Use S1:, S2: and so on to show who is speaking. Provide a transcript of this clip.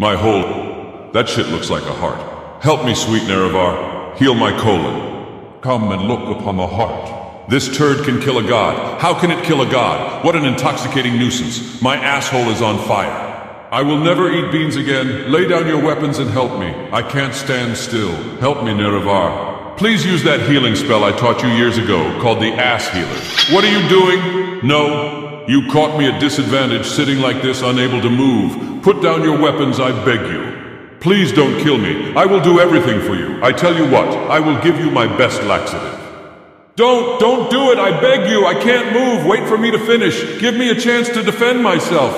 S1: My whole... That shit looks like a heart. Help me, sweet Nerevar. Heal my colon.
S2: Come and look upon the heart.
S1: This turd can kill a god. How can it kill a god? What an intoxicating nuisance. My asshole is on fire. I will never eat beans again. Lay down your weapons and help me. I can't stand still. Help me, Nerevar. Please use that healing spell I taught you years ago, called the Ass Healer. What are you doing? No. You caught me at disadvantage, sitting like this, unable to move. Put down your weapons, I beg you. Please don't kill me. I will do everything for you. I tell you what, I will give you my best laxative. Don't, don't do it, I beg you. I can't move. Wait for me to finish. Give me a chance to defend myself.